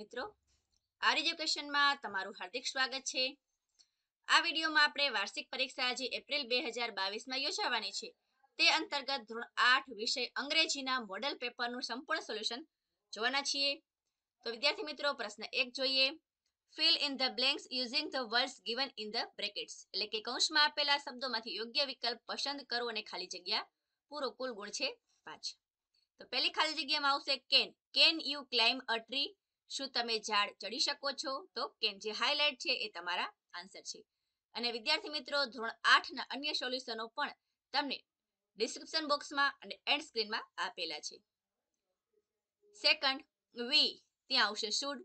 વિદ્યાર્થી મિત્રો આર એજ્યુકેશનમાં તમારું હાર્દિક સ્વાગત છે આ વિડીયોમાં આપણે વાર્ષિક પરીક્ષા જે એપ્રિલ બે હજાર બાવીસમાં યોજાવાની છે તે અંતર્ગત ધોરણ આઠ વિષય અંગ્રેજીના મોડલ પેપરનું સંપૂર્ણ સોલ્યુશન જોવાના છીએ તો વિદ્યાર્થી મિત્રો પ્રશ્ન એક જોઈએ fill in the blanks using the words given in the brackets એટલે કે કૌંસમાં આપેલા શબ્દોમાંથી યોગ્ય વિકલ્પ પસંદ કરો અને ખાલી જગ્યા પૂરો કુલ ગુણ છે પાંચ તો પહેલી ખાલી જગ્યામાં આવશે can can you climb a tree શું તમે ઝાડ ચડી શકો છો તો કેમ જે હાઇલાઇટ છે એ તમારા આન્સર છે અને વિદ્યાર્થી મિત્રો ધોરણ આઠના અન્ય સોલ્યુશનો પણ તમને ડિસ્ક્રિપ્શન બોક્સમાં અને એન્ડ સ્ક્રીનમાં આપેલા છે સેકન્ડ વી ત્યાં આવશે શુડ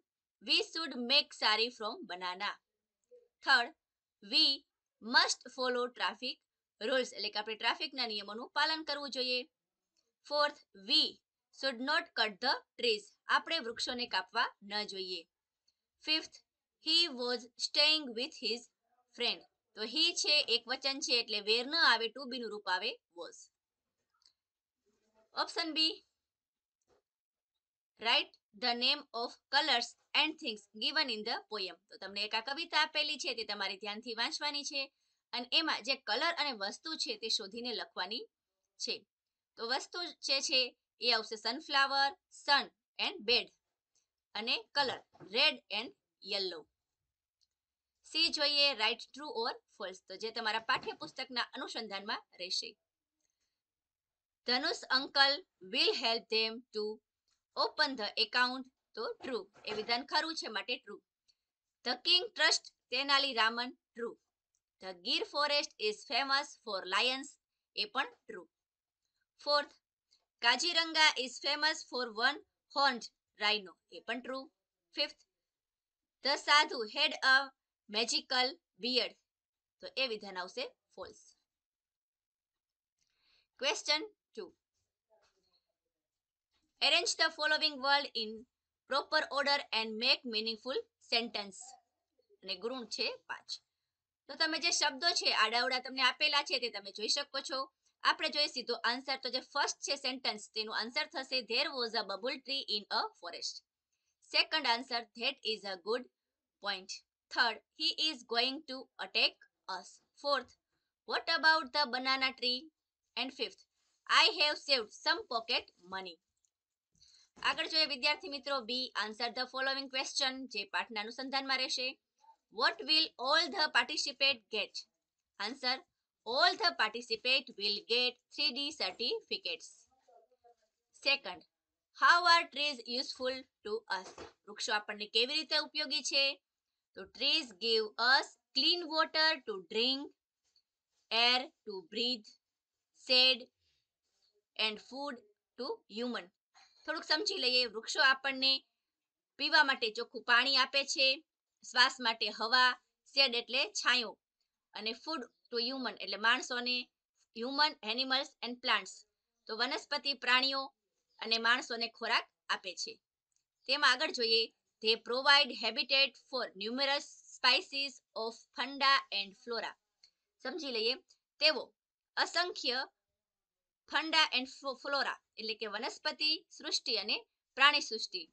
વી શુડ મેક સારી from banana third we must follow traffic rules એટલે કે આપણે ટ્રાફિકના નિયમોનું પાલન કરવું જોઈએ fourth we should not cut the trees આપણે વૃક્ષોને કાપવા ન જોઈએ fifth he was staying with his friend તો હી છે એક વચન છે એટલે વેર ન આવે ટુ બી નું રૂપ આવે was option B write the name of colours and things given in the poem તો તમને એક આ કવિતા આપેલી છે તે તમારે ધ્યાનથી વાંચવાની છે અને એમાં જે કલર અને વસ્તુ છે તે શોધીને લખવાની છે તો વસ્તુ જે છે એ આવશે સનફ્લાવર સન એન્ડ બેડ અને colour red and yellow C જોઈએ રાઈટ ટ્રુ ઓર ફોલ્સ તો જે તમારા પાઠ્યપુસ્તકના અનુસંધાનમાં રહેશે Dhanush uncle will help them to open the account તો ટ્રુ એ વિધાન ખરું છે માટે true the king trust Tenali Raman true the Gir forest is famous for lions એ પણ true fourth Kaziranga is famous for one horned rhino એ પણ ટ્રુ ફિફ્થ ધ સાધુ હેડ અ મેજિકલ બિયર્ડ તો એ વિધાન આવશે false question two arrange the following world in proper order and make meaningful sentence અને ગુણ છે પાંચ તો તમે જે શબ્દો છે આડાવડા તમને આપેલા છે તે તમે જોઈ શકો છો આપણે જોઈશું તો આન્સર તો જે ફર્સ્ટ છે સેન્ટેન્સ તેનું આન્સર થશે there was a bubble tree in a forest second answer that is a good point third he is going to attack us fourth what about the banana tree and fifth I have saved some pocket money આગળ જોઈએ વિદ્યાર્થી મિત્રો B answer the following question જે પાઠના અનુસંધાનમાં રહેશે what will all the participate get answer all the participate will get 3D certificates. Second, how are trees useful to us? વૃક્ષો આપણને કેવી રીતે ઉપયોગી છે તો trees give us clean water to drink, air to breathe, shade and food to human. થોડુંક સમજી લઈએ વૃક્ષો આપણને પીવા માટે ચોખ્ખું પાણી આપે છે શ્વાસ માટે હવા શેડ એટલે છાંયો અને ફૂડ ટુ હ્યુમન એટલે માણસોને હ્યુમન એનિમલ્સ એન્ડ પ્લાન્ટ્સ તો વનસ્પતિ પ્રાણીઓ અને માણસોને ખોરાક આપે છે તેમાં આગળ જોઈએ they provide habitat for numerous species of fauna and flora સમજી લઈએ તેઓ અસંખ્ય ફંડા એન્ડ ફ્લોરા એટલે કે વનસ્પતિ સૃષ્ટિ અને પ્રાણી સૃષ્ટિ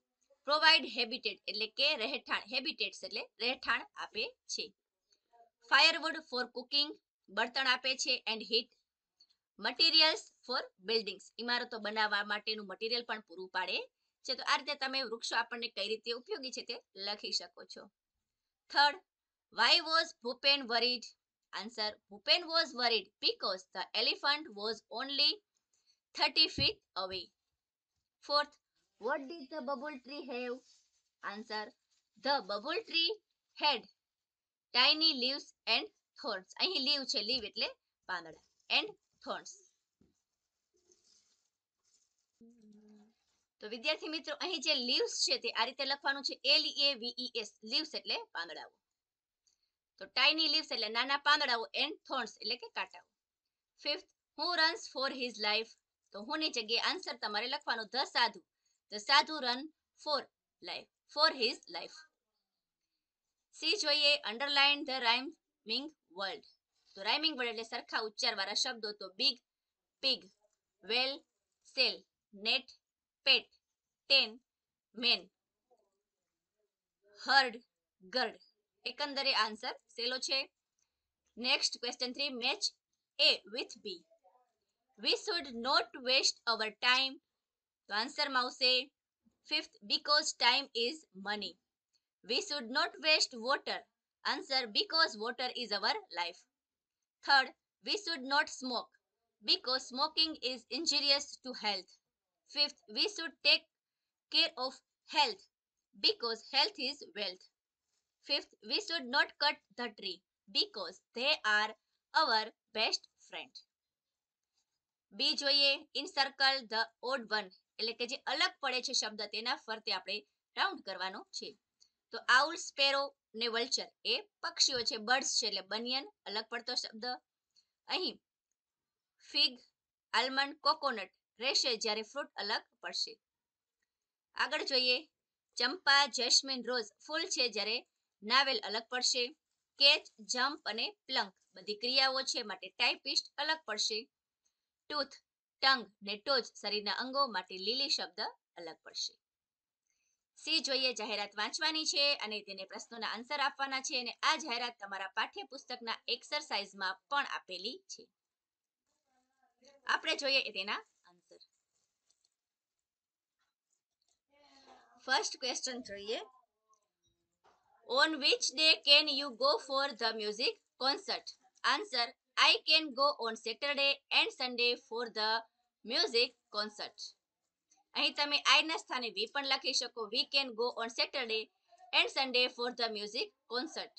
પ્રોવાઈડ હેબિટેટ એટલે કે રહેઠાણ હેબિટેટ્સ એટલે રહેઠાણ આપે છે ફાયરવુડ ફોર કુકિંગ બળતણ આપે છે and heat materials for buildings ઇમારતો બનાવવા માટેનું મટીરિયલ પણ પૂરું પાડે છે તો આ રીતે તમે વૃક્ષો આપણને કઈ રીતે ઉપયોગી છે તે લખી શકો છો third why was Bhupen worried answer Bhupen was worried because the elephant was only thirty feet away fourth what did the babul tree have answer the babul tree had tiny leaves and thorns અહીં લીવ છે લીવ એટલે પાંદડા and thorns તો વિદ્યાર્થી મિત્રો અહીં જે leaves છે તે આ રીતે લખવાનું છે એલ એ વીઈ લીવ્સ એટલે પાંદડાઓ તો ટાઇની લીવ્સ એટલે નાના પાંદડાઓ એન્ડ થોર્ન્સ એટલે કે કાંટાઓ fifth who runs for his life તો હું ની જગ્યાએ આન્સર તમારે લખવાનો the sadhu the sadhu run for life for his life C જોઈએ અન્ડરલાઇન ધ રાઇમિંગ વર્લ્ડ તો રાઇમિંગ વર્ડ એટલે સરખા ઉચ્ચારવાળા શબ્દો તો big pig well sell net pet ten main herd gird એકંદરે આન્સર સેલો છે next question three match A with B we should not waste our time તો આન્સરમાં આવશે fifth because time is money we should not waste water Answer because water is our life. Third, we should not smoke because smoking is injurious to health. Fifth, we should take care of health because health is wealth. Fifth, we should not cut the tree because they are our best friend. B જોઈએ in circle the odd one એટલે કે જે અલગ પડે છે શબ્દ તેના ફરતે આપણે રાઉન્ડ કરવાનો છે તો આઉલ સ્પેરો ને વલ્ચર એ પક્ષીઓ છે બર્ડ્સ છે એટલે બનિયન અલગ પડતો શબ્દ અહીં ફિગ આલમંડ કોકોનટ રહેશે જ્યારે ફ્રૂટ અલગ પડશે આગળ જોઈએ ચંપા જેસ્મિન રોઝ ફૂલ છે જ્યારે નાવેલ અલગ પડશે કેચ જમ્પ અને પ્લંક બધી ક્રિયાઓ છે માટે ટાઈપિસ્ટ અલગ પડશે ટૂથ ટંગ ને ટોચ શરીરના અંગો માટે લીલી શબ્દ અલગ પડશે સી જોઈએ જાહેરાત વાંચવાની છે અને તેને પ્રશ્નોના આન્સર આપવાના છે અને આ જાહેરાત તમારા પાઠ્યપુસ્તકના એક્સરસાઇઝમાં પણ આપેલી છે આપણે જોઈએ તેના આન્સર ફર્સ્ટ ક્વેશ્ચન જોઈએ on which day can you go for the music concert answer I can go on Saturday and Sunday for the music concert અહીં તમે આઈના સ્થાને વી પણ લખી શકો we can go on Saturday and Sunday for the music concert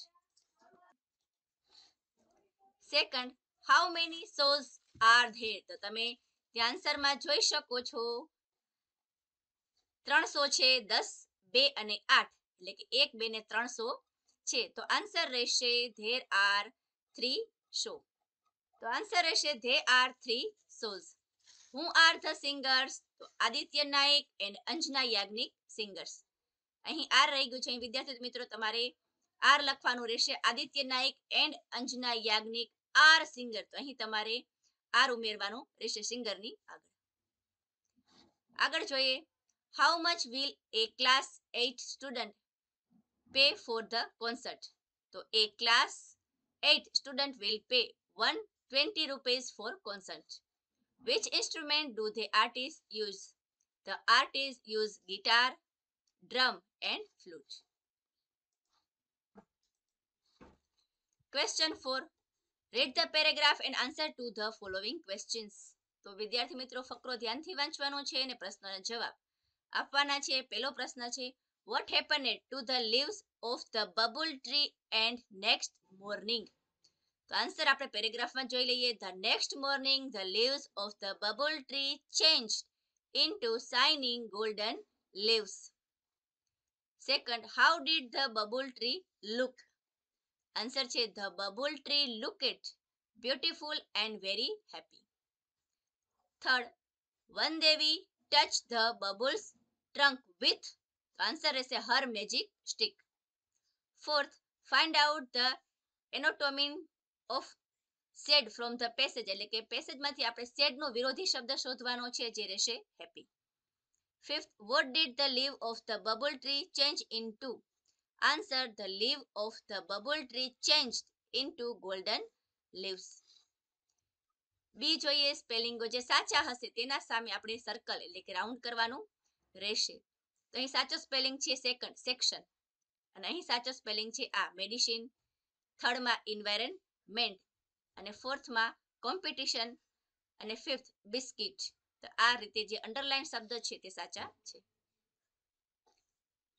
second how many shows are there તો તમે ધ્યાનસરમાં જોઈ શકો છો ત્રણસો છે દસ બે અને આઠ એટલે કે એક બે ને ત્રણસો છે તો આન્સર રહેશે ધેર આર થ્રી શો તો આન્સર રહેશે they are three shows who are the singers તો આદિત્ય નાયક એન્ડ અંજના યાજ્ઞિક સિંગર્સ અહીં આર રહી ગયું છે વિદ્યાર્થી મિત્રો તમારે આર લખવાનું રહેશે Aditya Nayak and Anjana Yagnik are singer તો અહીં તમારે આર ઉમેરવાનું રહેશે સિંગરની આગળ આગળ જોઈએ how much will a class 8 student pay for the concert તો a class 8 student will pay one 120 rupees for concert Which instrument do the artists use? The artists use guitar, drum and flute. Question 4. Read the paragraph and answer to the following questions. તો વિદ્યાર્થી મિત્રો ફકરો ધ્યાનથી વાંચવાનો છે અને પ્રશ્નનો જવાબ આપવાના છે પહેલો પ્રશ્ન છે what happen to the leaves of the babul tree and next morning તો આન્સર આપણે પેરેગ્રાફમાં જોઈ લઈએ the next morning the leaves of the bubble tree changed into shining golden leaves second how did the bubble tree look answer છે the bubble tree look it beautiful and very happy third one Devi touch the bubbles trunk with answer રહેશે her magic stick fourth find out the antonym of sad from the passage એટલે કે પેસેજમાંથી આપણે સેડનો વિરોધી શબ્દ શોધવાનો છે જે રહેશે happy fifth what did the leave of the bubble tree change into answer the leave of the bubble tree change into golden leaves B જોઈએ સ્પેલિંગો જે સાચા હશે તેના સામે આપણે સર્કલ એટલે કે રાઉન્ડ કરવાનું રહેશે તો અહીં સાચો સ્પેલિંગ છે સેકન્ડ સેક્શન અને અહીં સાચો સ્પેલિંગ છે આ મેડિસિન થર્ડમાં ઇન્વાયરન મેન્ટ અને ફોર્થમાં કોમ્પિટિશન અને ફિફ્થ બિસ્કિટ તો આ રીતે જે અંડરલાઈન શબ્દ છે તે સાચા છે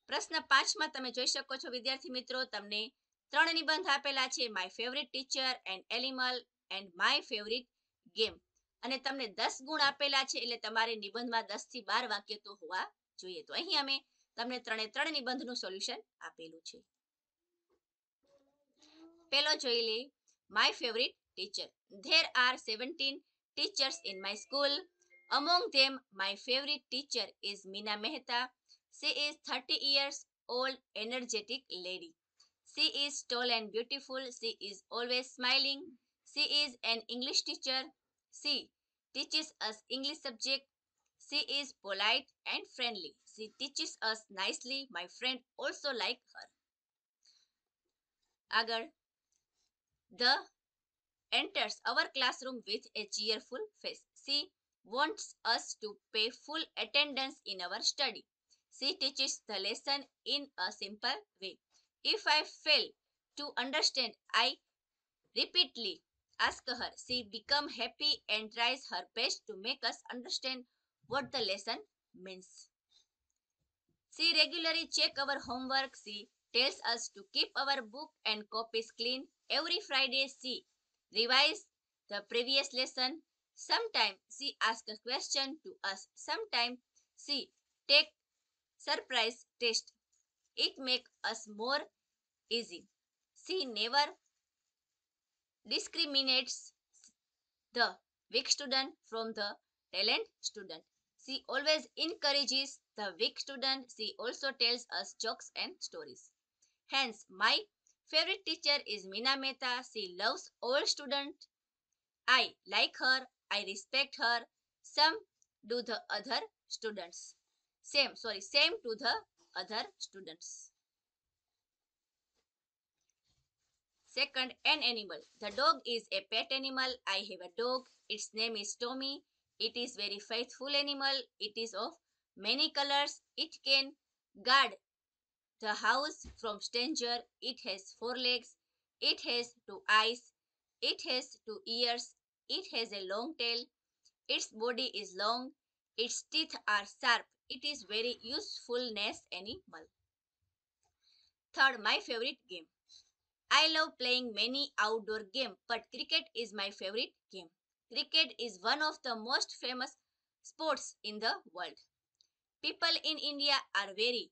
પ્રશ્ન પાંચમાં તમે જોઈ શકો છો વિદ્યાર્થી મિત્રો તમને ત્રણ નિબંધ આપેલા છે my favourite teacher and animal and my favourite game અને તમને દસ ગુણ આપેલા છે એટલે તમારે નિબંધમાં દસ થી બાર વાક્ય તો હોવા જોઈએ તો અહીં અમે તમને ત્રણે ત્રણ નિબંધનું સોલ્યુશન આપેલું છે પેલો જોઈ લઈએ my favorite teacher. There are 17 teachers in my school. Among them, my favorite teacher is Mina Mehta. She is 30 years old, energetic lady. She is tall and beautiful. She is always smiling. She is an English teacher. She teaches us English subject. She is polite and friendly. She teaches us nicely. My friend also like her. આગળ the enters our classroom with a cheerful face. She wants us to pay full attendance in our study. She teaches the lesson in a simple way. If I fail to understand, I repeatedly ask her. She becomes happy and tries her best to make us understand what the lesson means. She regularly checks our homework. She tells us to keep our book and copies clean. Every Friday, C. Revise the previous lesson. Sometime, C. Ask a question to us. Sometime, C. Take surprise test. It make us more easy. C. Never discriminates the weak student from the talent student. She always encourages the weak student. She also tells us jokes and stories. Hence, my Favorite teacher is Meena Mehta. She loves all students. I like her. I respect her. Some do the other students. Same, sorry, same to the other students. Second, an animal. The dog is a pet animal. I have a dog. Its name is Tommy. It is very faithful animal. It is of many colors. It can guard the house from stranger, it has four legs, it has two eyes, it has two ears, it has a long tail, its body is long, its teeth are sharp, it is very useful nest animal. Third, my favorite game. I love playing many outdoor game, but cricket is my favorite game. Cricket is one of the most famous sports in the world. People in India are very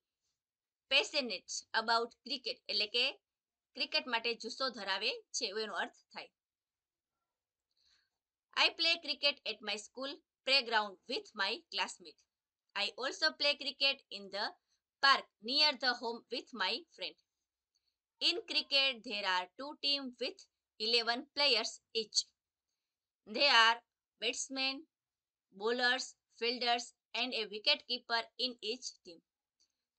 passionate about cricket એટલે કે cricket માટે જુસ્સો ધરાવે છે એનો અર્થ થાય I play cricket at my school playground with my classmate I also play cricket in the park near the home with my friend in cricket there are two team with eleven players each they are batsmen bowlers fielders and a wicket keeper in each team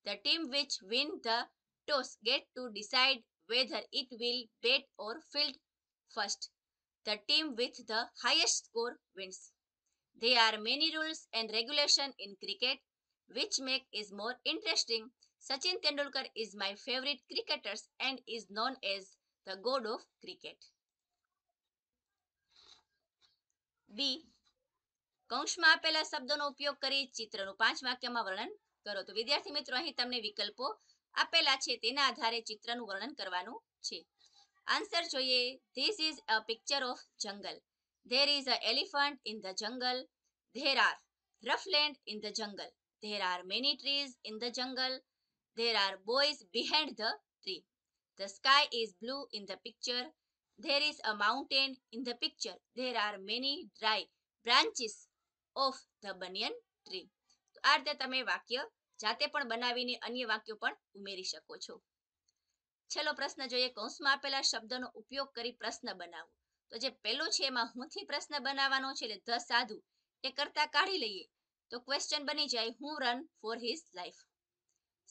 The team which win the toss get to decide whether it will bat or field first. The team with the highest score wins. There are many rules and regulation in cricket which make it more interesting. Sachin Tendulkar is my favorite cricketer and is known as the god of cricket. B. કૌંસમાં આપેલા શબ્દોનો ઉપયોગ કરી ચિત્રનું પાંચ વાક્યમાં વર્ણન કરો તો વિદ્યાર્થી મિત્રો અહીં તમને વિકલ્પો આપેલા છે તેના આધારે ચિત્રનું વર્ણન કરવાનું છે આન્સર જોઈએ this is a picture of jungle there is a elephant in the jungle there are rough in the jungle there are many trees in the jungle there are boys behind the tree the sky is blue in the picture there is a mountain in the picture there are many dry branches of the banyan tree આ રીતે તમે વાક્ય જાતે પણ બનાવીને અન્ય વાક્યો પણ ઉમેરી શકો છો છેલ્લો પ્રશ્ન જોઈએ કૌંસમાં આપેલા શબ્દનો ઉપયોગ કરી પ્રશ્ન બનાવો તો જે પહેલો છે એમાં હુંથી પ્રશ્ન બનાવવાનો છે એટલે ધ સાધુ એ કરતા કાઢી લઈએ તો ક્વેશ્ચન બની જાય હું run for his life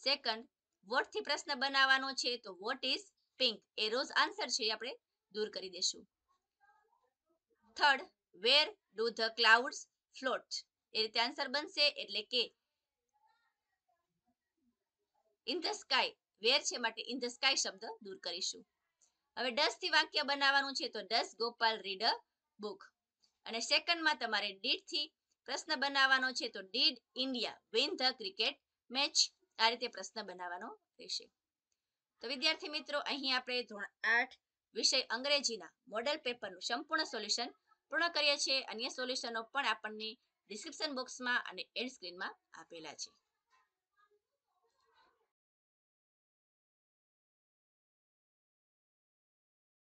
second what થી પ્રશ્ન બનાવવાનો છે તો what is pink a rose answer છે આપણે દૂર કરી દેશું third where do the clouds float એ રીતે આન્સર બનશે એટલે કે ઇન ધ સ્કાય વેર છે માટે ઇન ધ સ્કાય શબ્દ દૂર કરીશું હવે ડસ થી વાક્ય બનાવવાનું છે તો does Gopal read a book અને સેકન્ડમાં તમારે ડીડ થી પ્રશ્ન બનાવવાનો છે તો did India win the cricket match આ રીતે પ્રશ્ન બનાવવાનો રહેશે તો વિદ્યાર્થી મિત્રો અહીં આપણે ધોરણ આઠ વિષય અંગ્રેજીના મોડેલ પેપરનું સંપૂર્ણ સોલ્યુશન પૂર્ણ કરીએ છીએ અન્ય સોલ્યુશનો પણ આપણને ડિસ્ક્રિપ્શન બોક્સમાં અને એન્ડ સ્ક્રીનમાં આપેલા છે